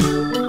you.